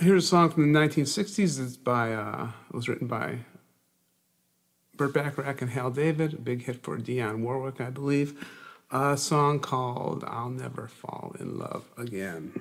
Here's a song from the 1960s. It's by, uh, it was written by Burt Bacharach and Hal David, a big hit for Dionne Warwick, I believe. A song called I'll Never Fall in Love Again.